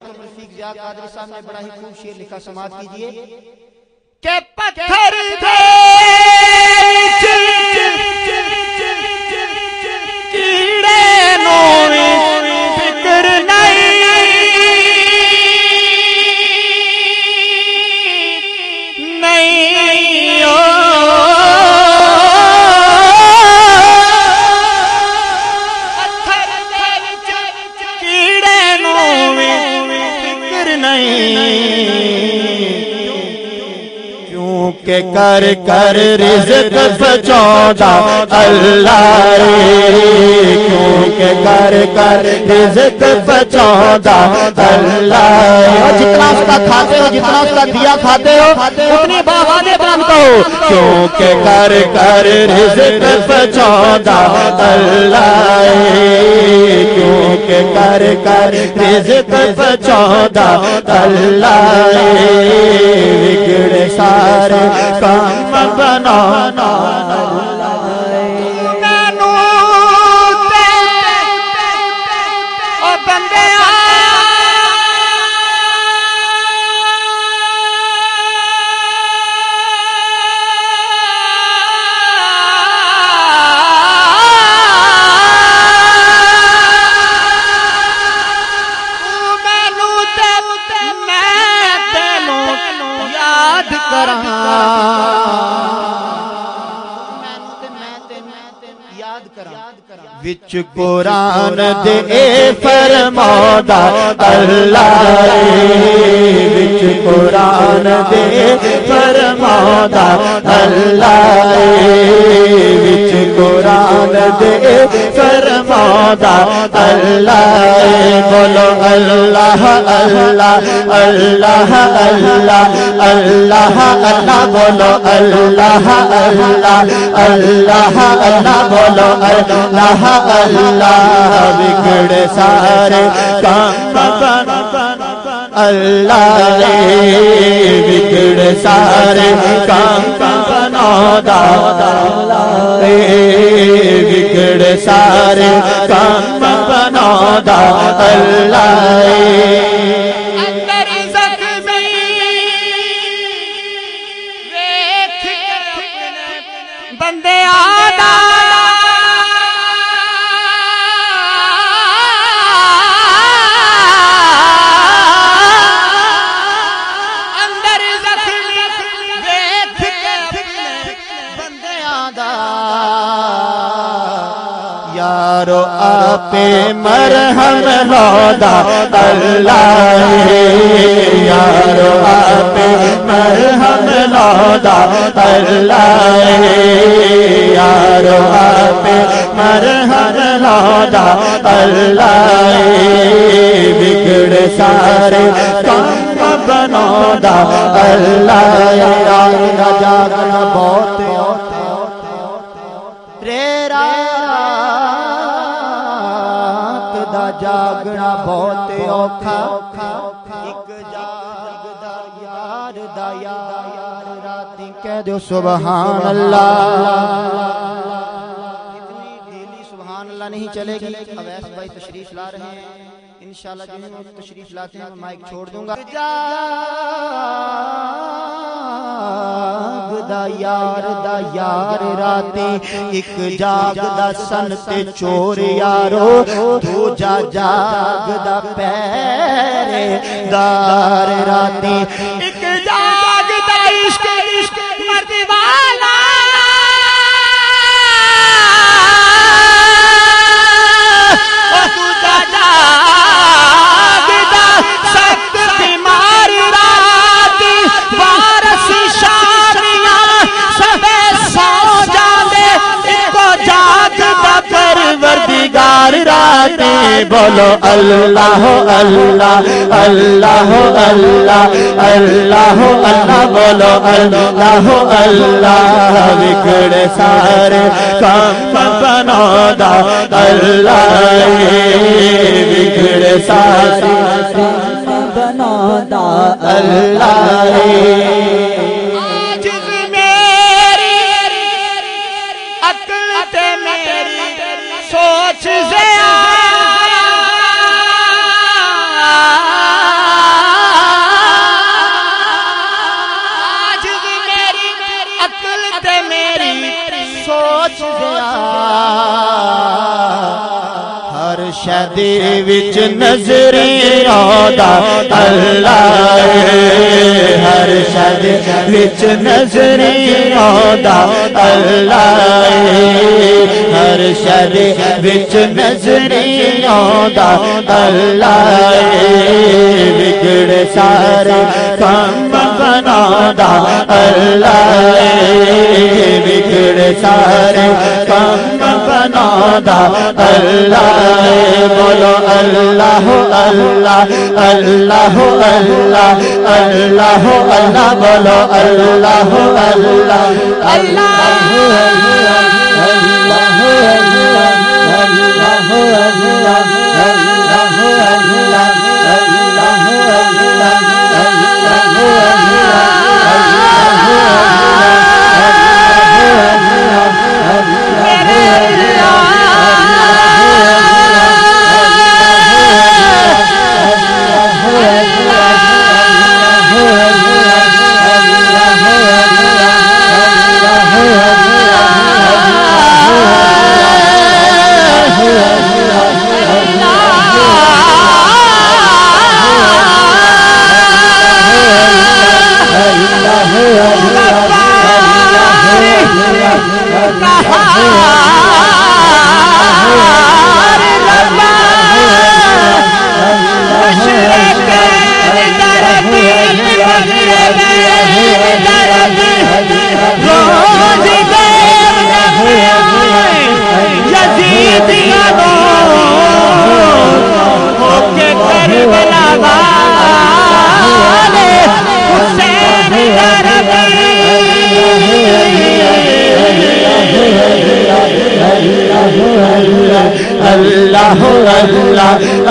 रफीक जिया कादरी साहब ने बड़ा ही खूब शेर लिखा समाज कीजिए। के पत्थर थे नहीं क्योंकि कर कर रिज्क बचौदा अल्लाह क्योंकि कर कर रिज्क बचौदा अल्लाह जितना उसका खाते हो जितना उसका दिया खाते हो उतनी बावादे बंद कहो क्योंकि कर कर रिज्क बचौदा अल्लाह कर कर रिज्क बचौदा अल्लाह। बिगड़े सारे काम बनाना विच कुरान दे फरमादा अल्लाह रे। विच कुरान दे फरमादा अल्लाह रे। विच कुरान दे फरमादा अल्लाह बोलो अल्लाह अल्लाह अल्लाह अल्लाह अल्लाह अल्लाह बोलो अल्लाह अल्लाह अल्लाह अल्लाह बोलो अल्लाह अल्लाह बिगड़ सारे काम अल्लाह बिगड़ सारे काम बनौदा रे बिगड़ सारे काम बनौदा अल्लाह। आपे मरहम होदा अल्लाह यारो आपे मरहम होदा अल्लाह यारो आपे मरहम होदा अल्लाह बिगड़ सारे काम बनौदा अल्लाह ਜਾਗਣਾ ਬਹੁਤ ਔਖਾ ਇੱਕ ਜਾਗਦਾ ਯਾਰ ਦਾ ਯਾਰ ਰਾਤੀ ਕਹਿ ਦਿਓ ਸੁਭਾਨ ਅੱਲਾਹ इतनी डेली सुबहान अल्लाह नहीं चलेगी अवैस भाई तशरीफ ला रहे हैं इंशाल्लाह जो वो तशरीफ लाते हैं मैं माइक छोड़ दूंगा ਜਾਗਦਾ ਯਾਰ ਦਾ ਯਾਰ ਰਾਤੀ ਇੱਕ ਜਾਗਦਾ ਸਨ ਤੇ ਚੋਰ ਯਾਰੋ ਦੂਜਾ ਜਾਗਦਾ ਪਹਿਰੇਦਾਰ ਰਾਤੀ राते बोलो अल्लाह अल्लाह अल्लाह अल्लाह अल्लाह अल्लाह बोलो अल्लाह अल्लाह बिगड़ सारे काम बनौदा अल्लाह बिगड़ सारे बनौदा अल्लाह। मेरी सोच हर शदी बिच नजरे आदा अल्लाह हर शदी बिच नजरे आदा अल्लाह हर शदी बिच नजरे आदा अल्लाह बिगड़ सारे काम बनादा अल्लाह बिगड़ सारे काम बनादा अल्लाह बोलो अल्लाह अल्लाह अल्लाह अल्लाह अल्लाह अल्लाह बोलो अल्लाह अल्लाह अल्लाह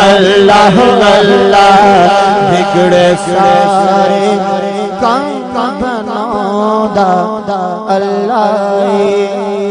अल हिकड़े सारे काम का दादा अलाह